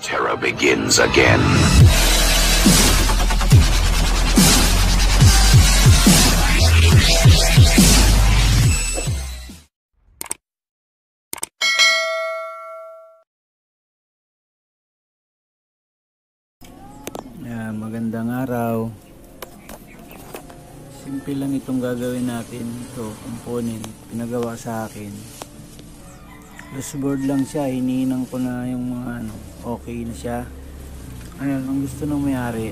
terror begins again. Yan, magandang araw. Simple lang itong gagawin natin. Ito, component. Pinagawa sa akin. Dashboard lang siya. Hinihinang ko na yung mga ano, okay na siya. Ayan, ang gusto ng may-ari.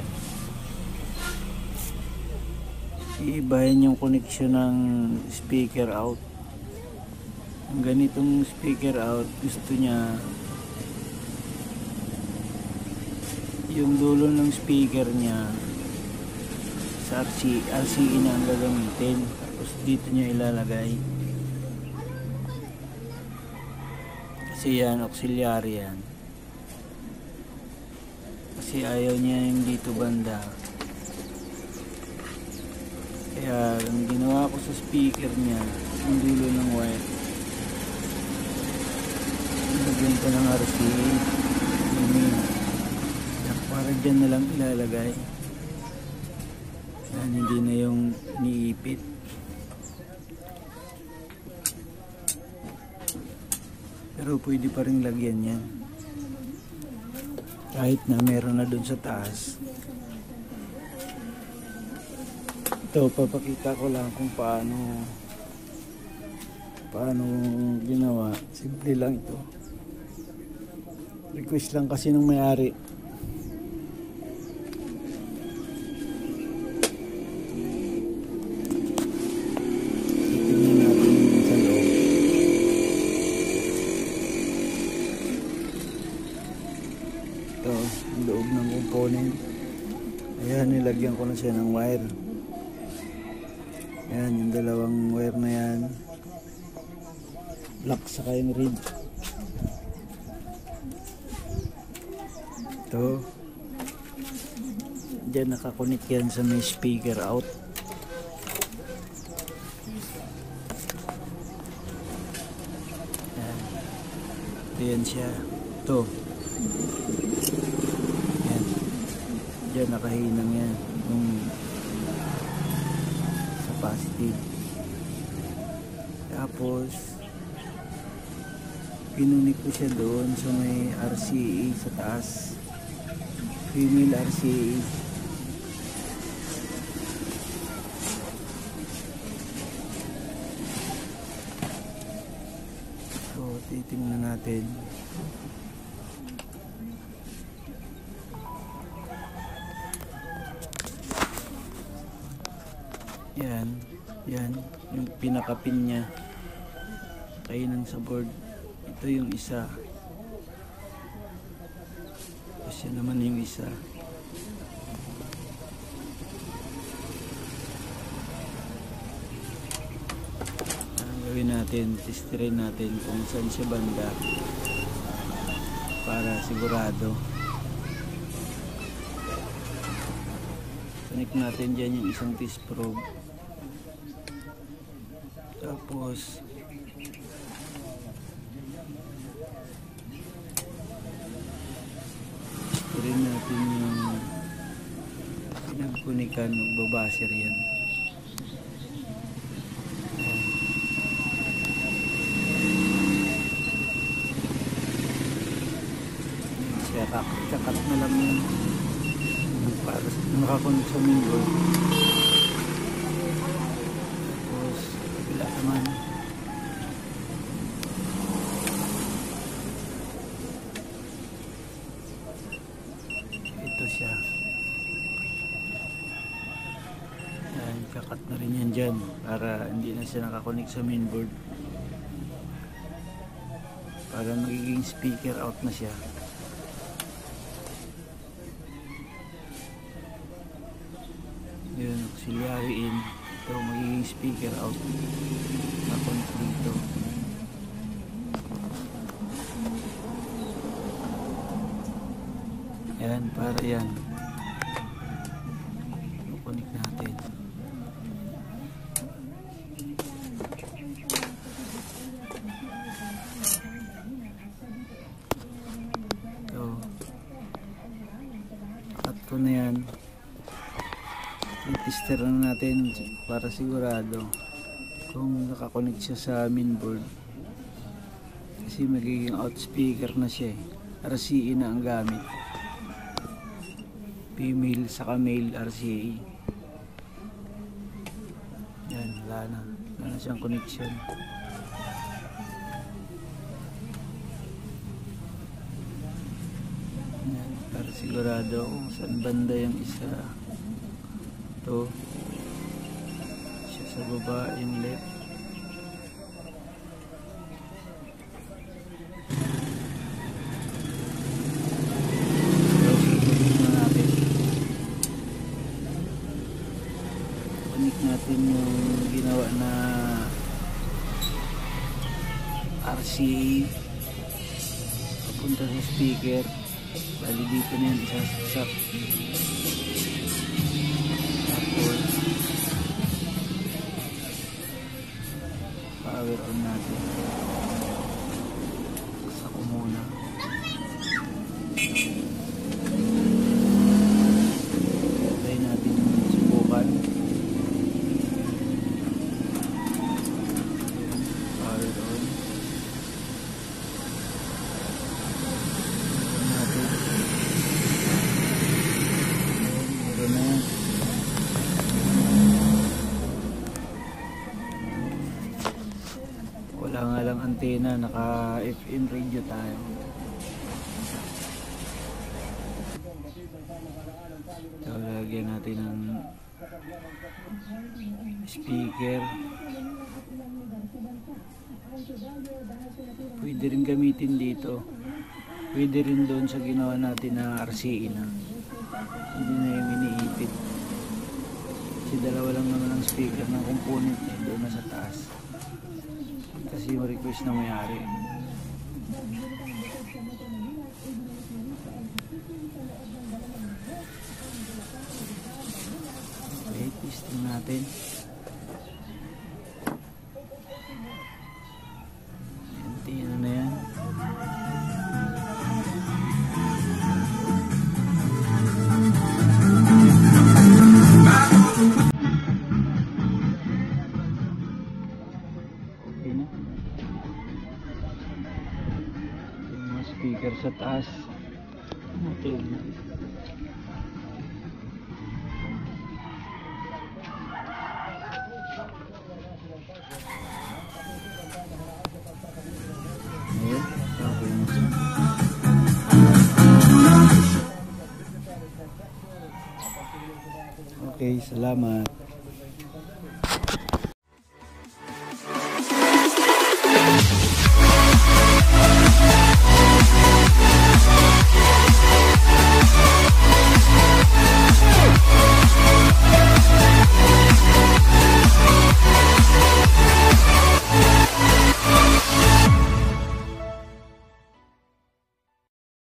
Iibahin yung connection ng speaker out. Ang ganitong speaker out, gusto niya yung dulo ng speaker niya sa RC, RCE na ang gagamitin tapos dito niya ilalagay kasi yan auxiliary yan. Kasi ayaw niya yung dito banda. Kaya ang ginawa ko sa speaker niya yung dulo ng wire. Lagyan ko ng RCE yun para dyan na lang ilalagay. Yan hindi na yung niipit pero pwede pa rin lagyan yan. Kahit na meron na dun sa taas. Ito papakita ko lang kung paano paano ginawa. Simple lang ito. Request lang kasi ng may-ari Ayan, nilagyan ko na siya ng wire. Ayan, yung dalawang wire na yan. Black saka yung red. Ito. Diyan nakakunik yan sa may speaker out. Yan. Ayan siya. Ito. Yan. Diyan nakahinang yan. Yung sa positive. Tapos, pinunik ko siya doon sa may RCE sa taas. Female. RCE. So, titingnan natin. Pinakapin niya. Kainan sa board. Ito yung isa. Tapos yan naman yung isa. Ang gawin natin, testirin natin kung saan siya banda para sigurado. Connect natin dyan yung isang test probe. Tapos, testirin natin yung pinagkunikan, magbabaser yan. Kakit kakat na lang yun. Para sa board. Tapos, kabila naman. Ito siya. Yan, kakat na rin yan dyan. Para hindi na siya nakakunik sa mainboard. Para magiging speaker out na siya. Yun, auxiliary in. Ito, magiging speaker out. Nakakunik dito. Yan, para yan. Kukunik natin. Ito. ko na yan. I-tester na natin para sigurado kung nakakonect siya sa mainboard. Kasi magiging outspeaker na siya eh. RCE na ang gamit. Female saka male RCE. Yan, wala na. Wala na siyang connection. Yan, para sigurado kung saan banda yung isa. Ito. Siya sa baba, yung left. Connect natin yung ginawa na RCA papunta sa speaker bali dito na yan isasaksak power on natin saksak ko muna try natin subukan power on natin. Ito na yan. Wala nga lang antena, naka FM radio tayo. So, lagyan natin ng speaker. Pwede rin gamitin dito. Pwede rin doon sa ginawa natin na RCE na. Hindi na yung iniipit. Kasi dalawa lang naman ang speaker ng component niya doon na sa taas. Kasi yung request na may-ari. Okay, testing natin. Speaker sa taas. Matulog na. Ayun, okay na siya. Okay, salamat.